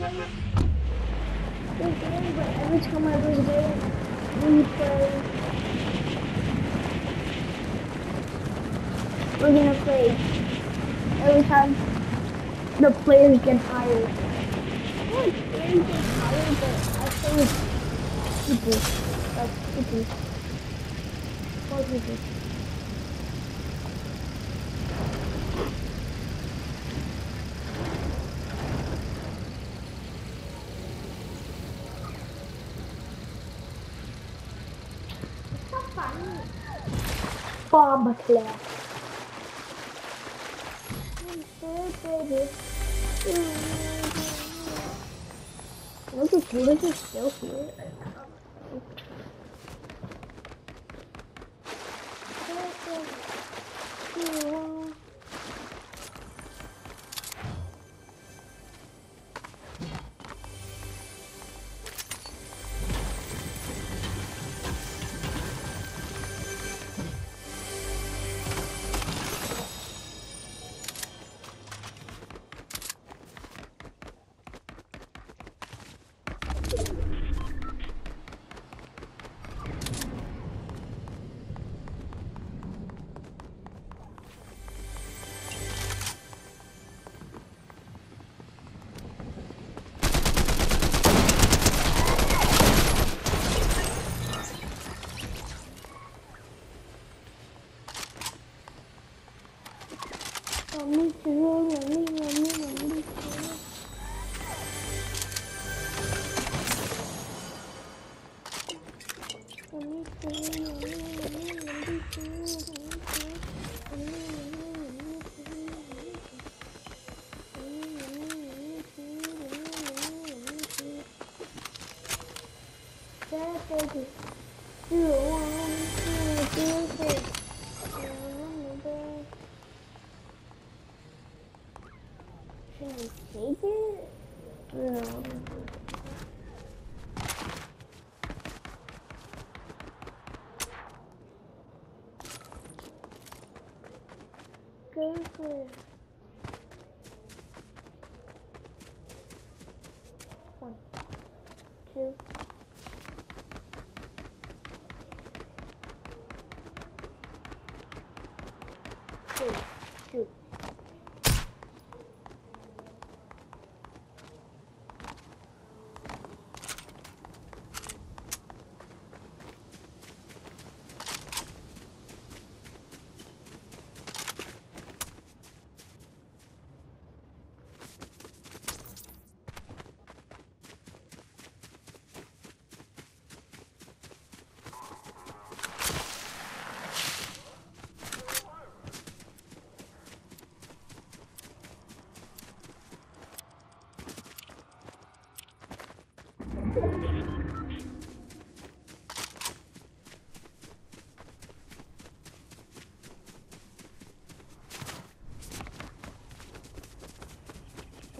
Every time I we play. We're gonna play. Every time the players get hired. Not players get hired, but I think people. Like people. More people. Bomb clap. Look at Judas is still here.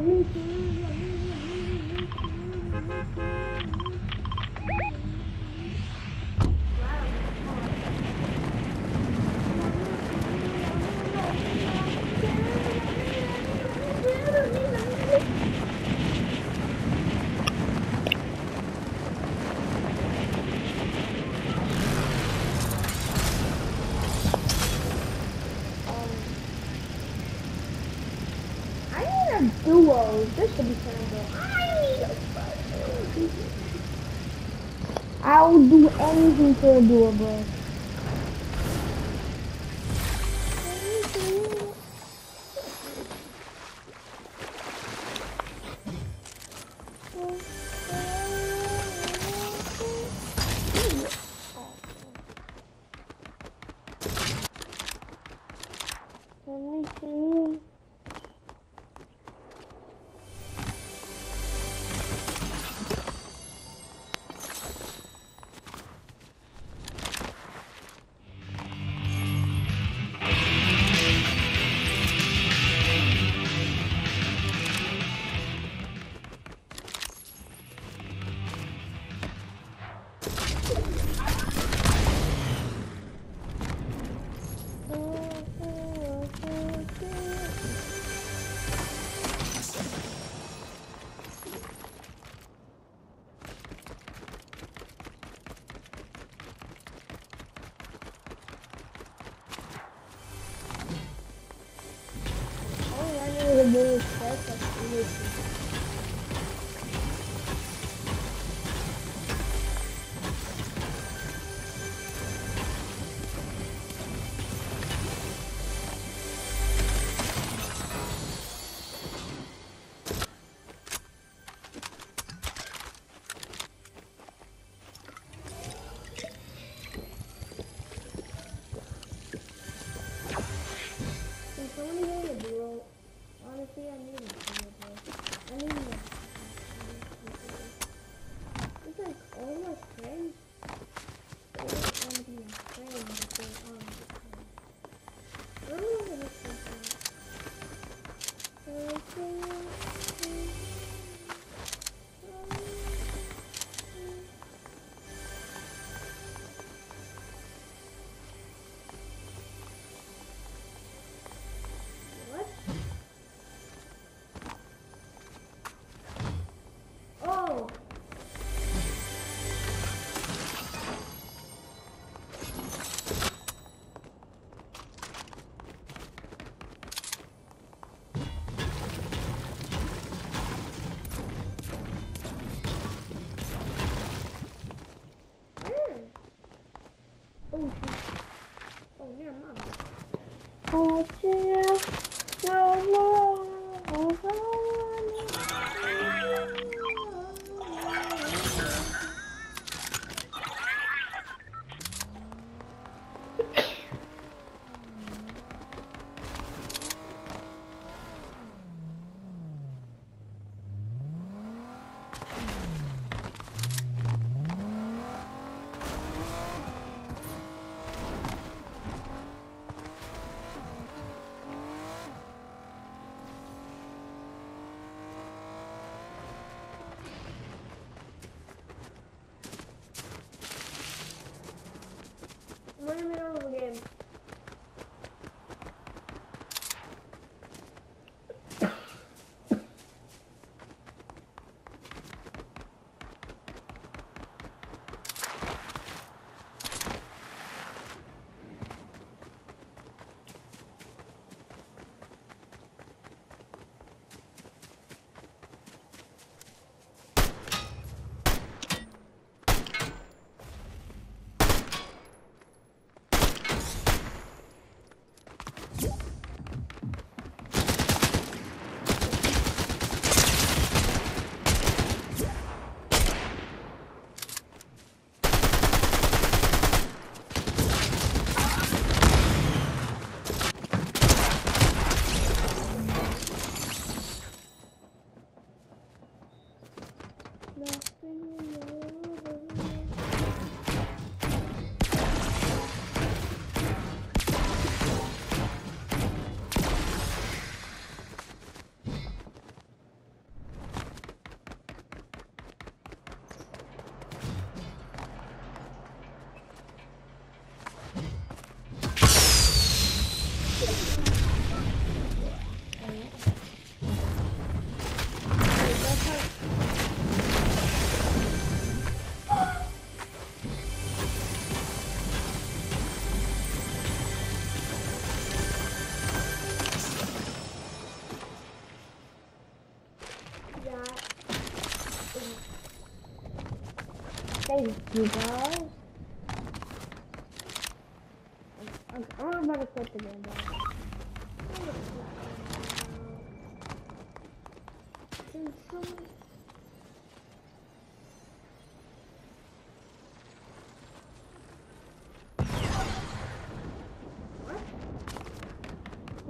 Let will do anything for Oh, Thank you guys. I'm, I'm about to quit the game now. I'm gonna quit the game now. Can someone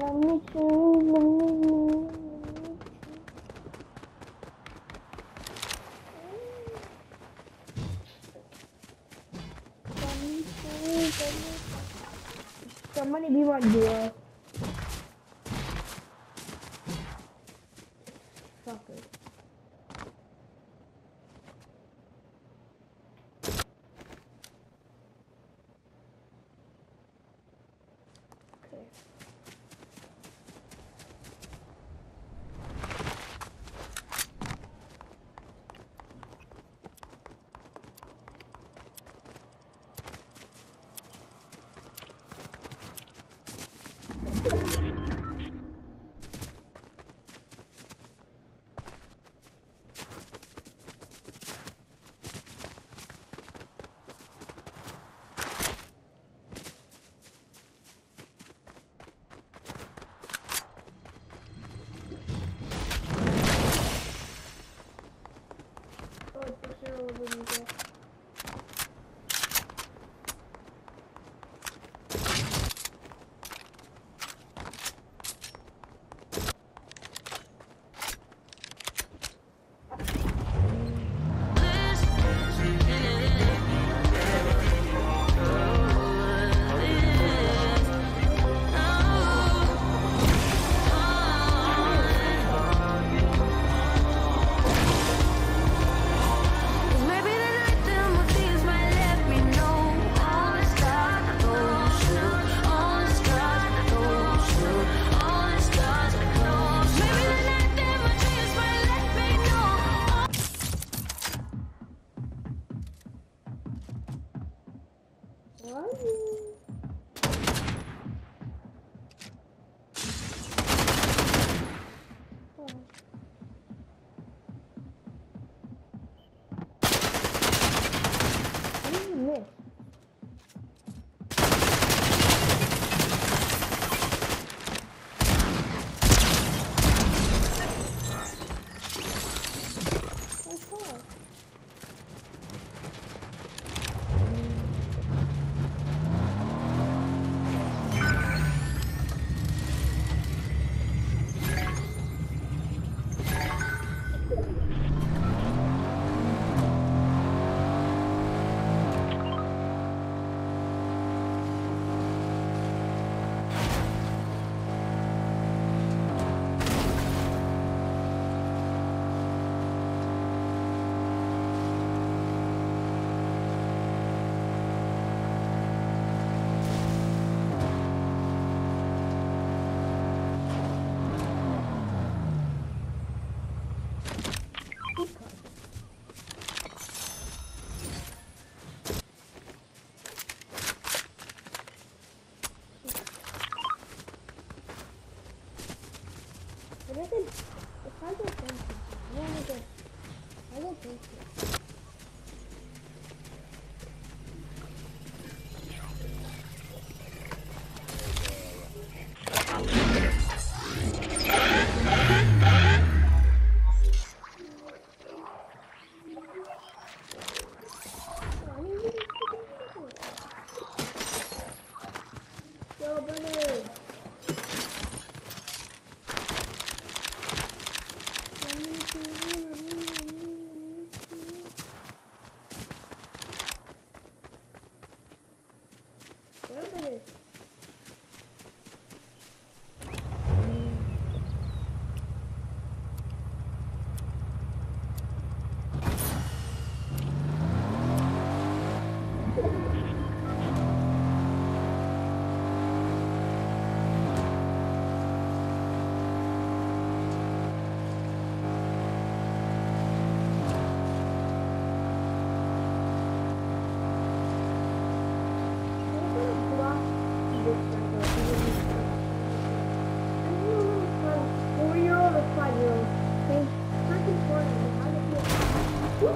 Let me choose, let me Somebody be my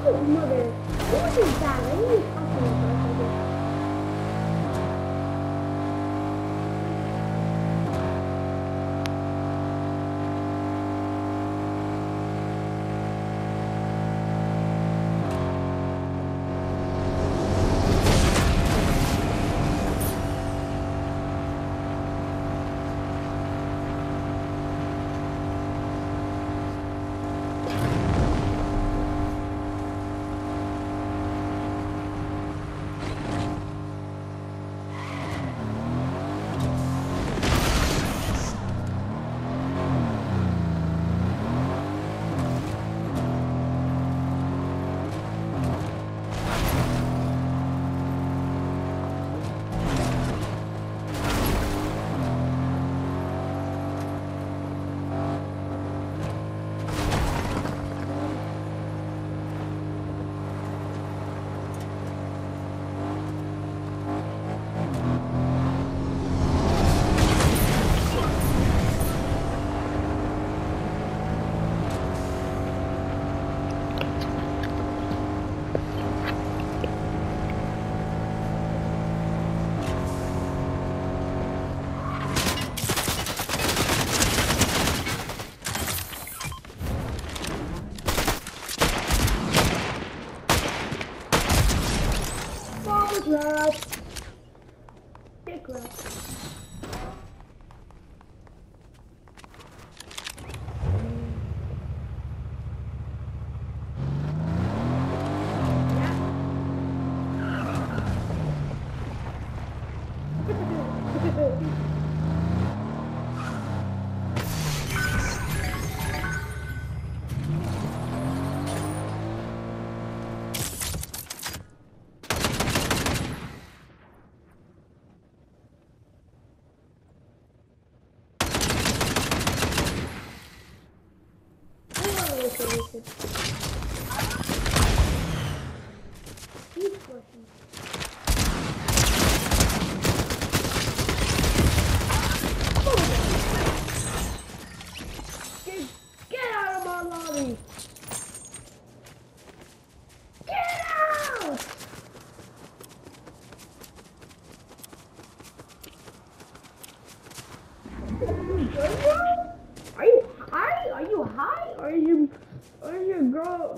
vụ mà về cũng chỉ vàng ấy nhỉ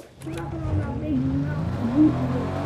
Thank you.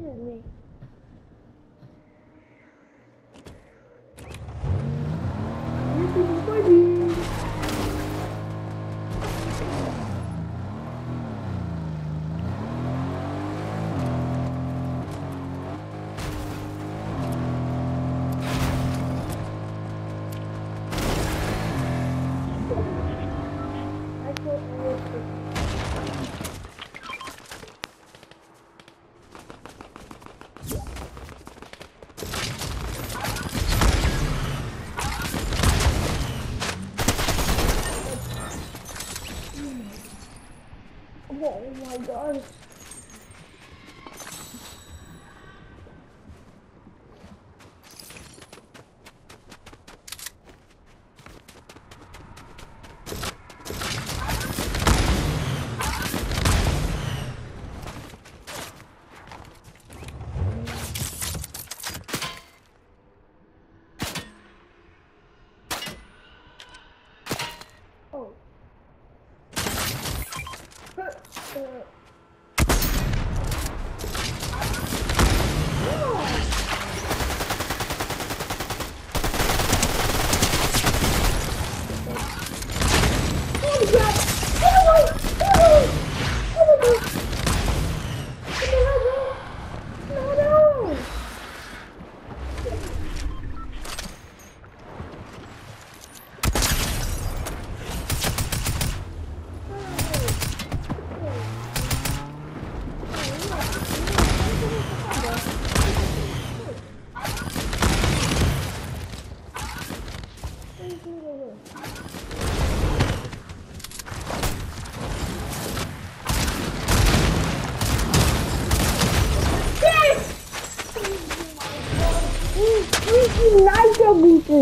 是你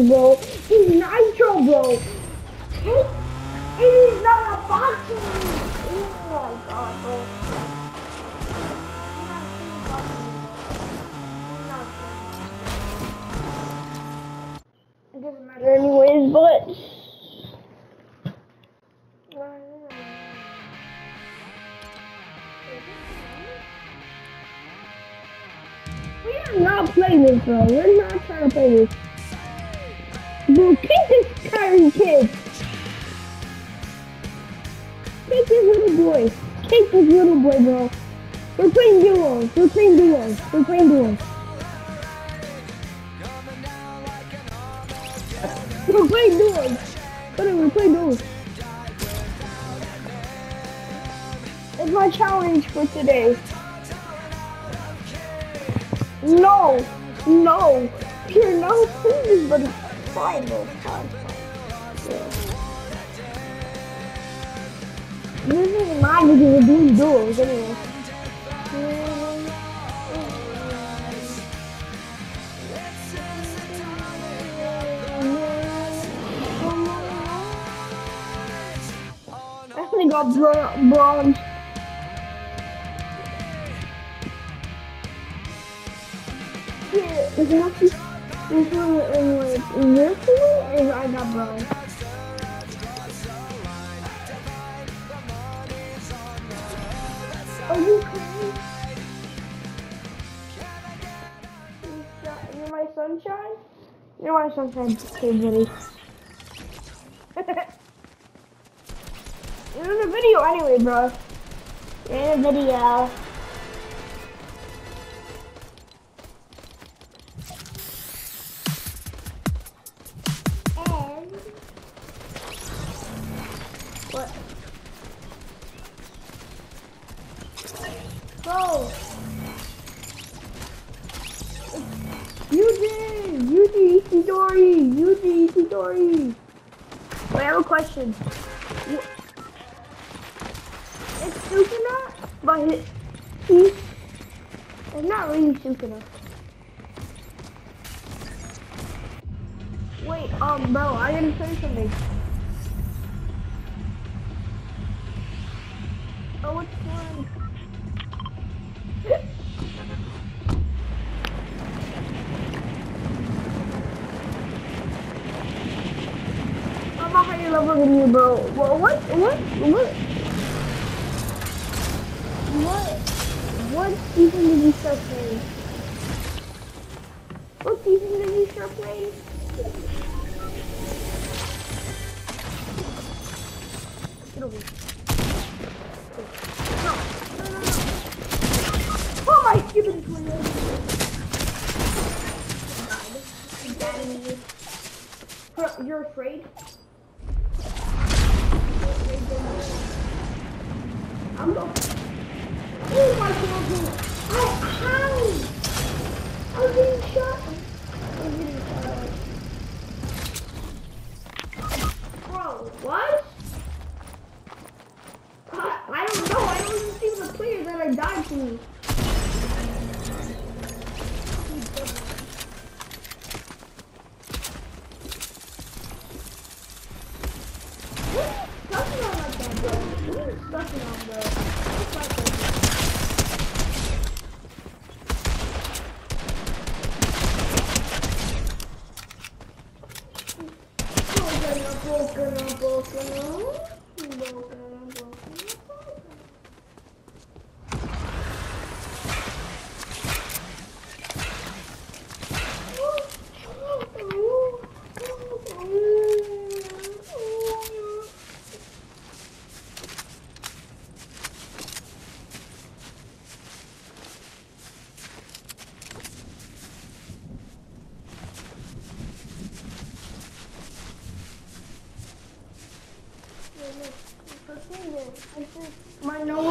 bro. He's nitro, bro. And he's not a boxer. Oh my god, bro. Doesn't matter anyways, but. We are not playing this, bro. We're not trying to play this. Kick this tyrant kid. Kick this little boy. Kick this little boy, bro. We're playing duos. We're playing duos. We're playing duos. We're playing duos. Whatever, we're playing duos. It's my challenge for today. No, no, you're no, please, but bro. Fine, fine. Yeah. This is mine because we're doing duels anyway. Got bro- bronze. Yeah, this one in like literally is uh, I got bronze. Are you crazy? You're my sunshine? You're my sunshine, buddy. You're in a video anyway, bro. You're in a video. My nose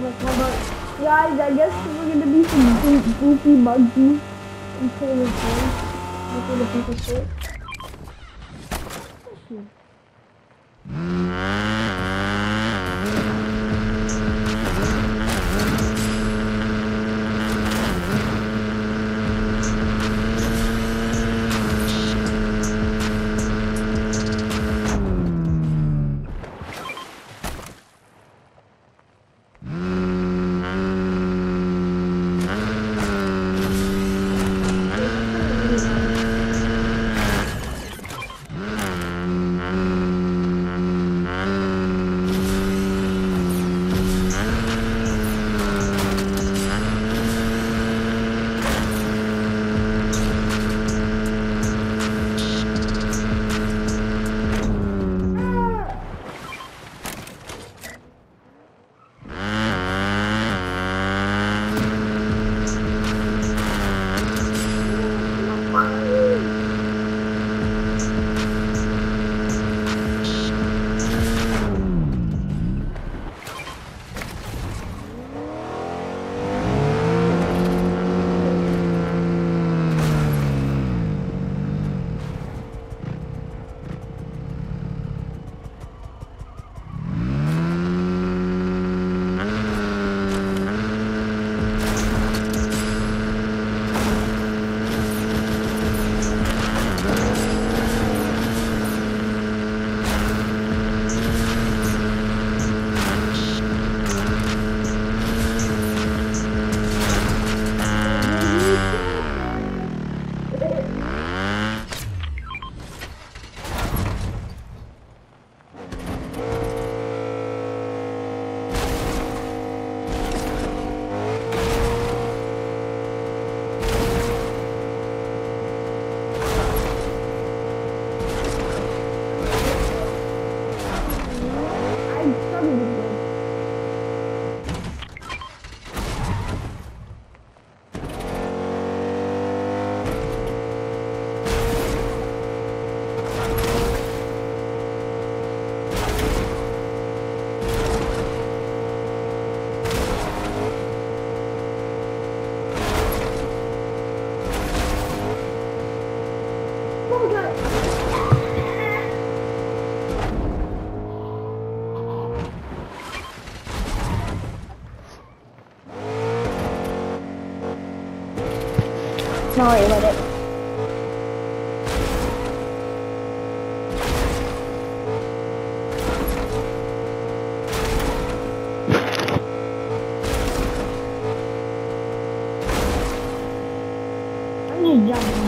Guys, I guess we're gonna be some goo- goofy monkeys until the game. Before the people say. Sorry about it. I'm just jumping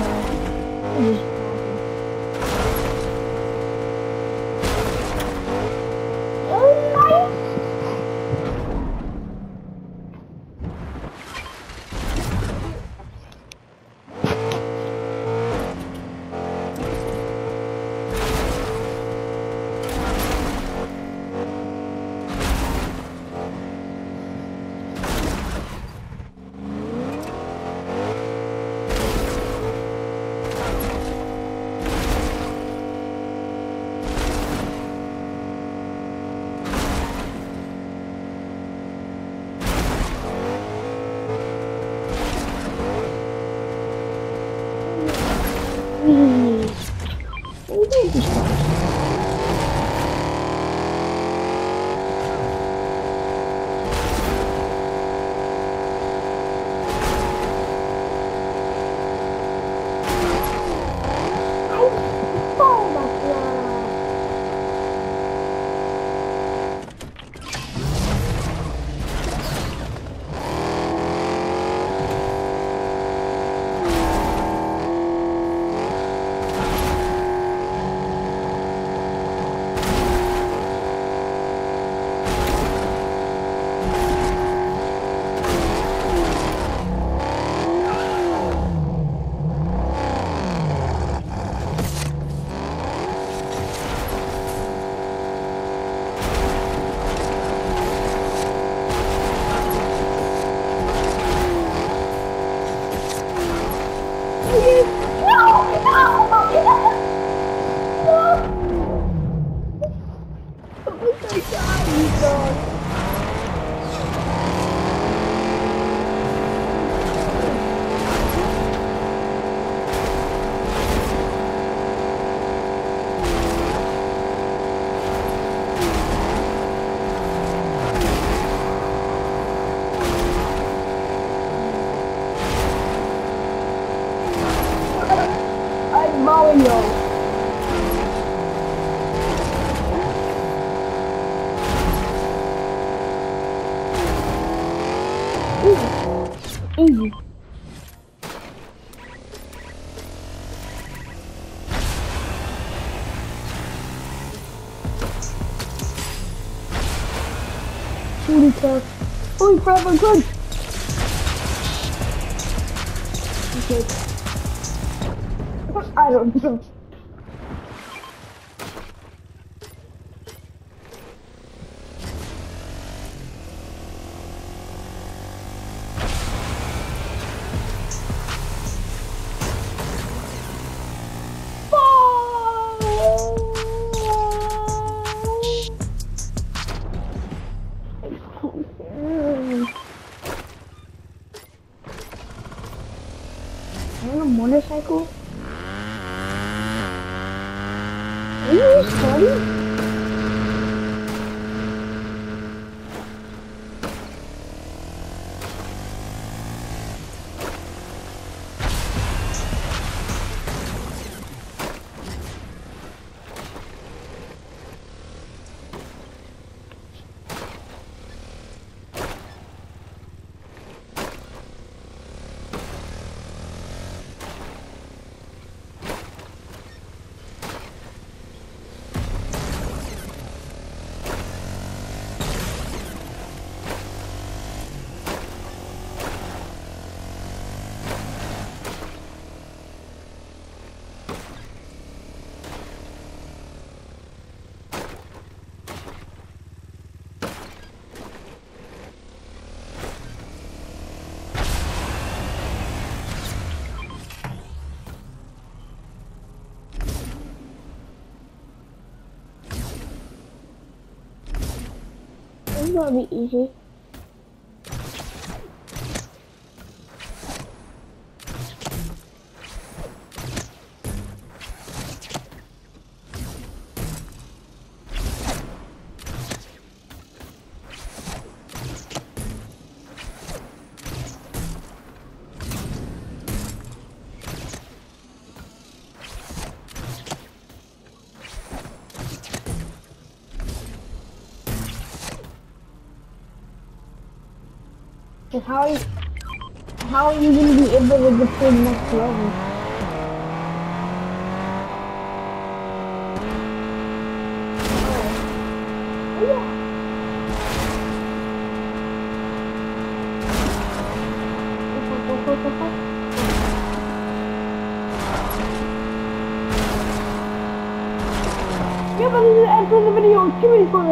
Holy crap. Holy crap, I'm good. Okay. I don't know. This is gonna be easy. How are you, how are you gonna be able to get to the next level? Yeah. But this is the end of the video. Many for